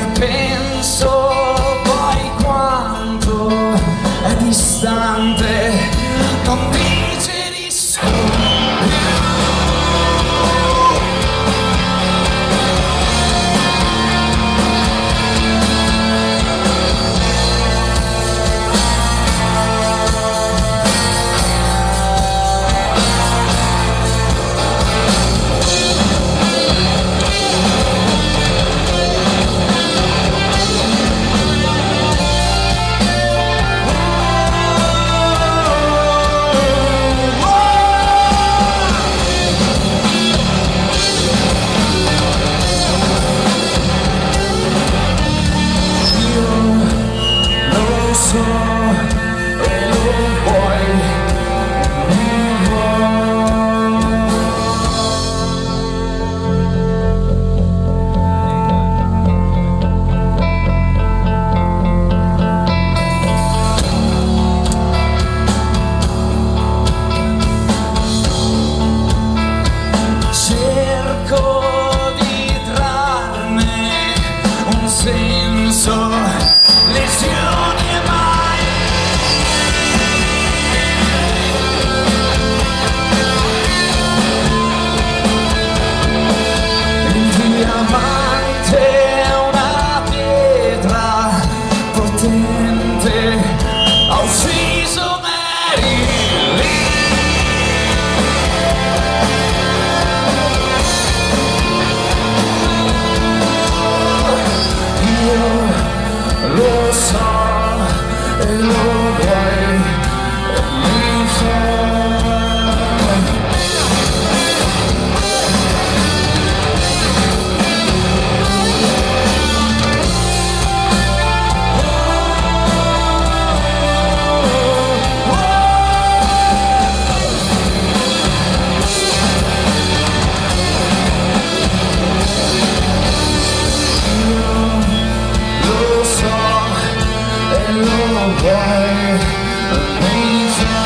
baby. so e non puoi Cerco di trarne un senso lullaby, amazing.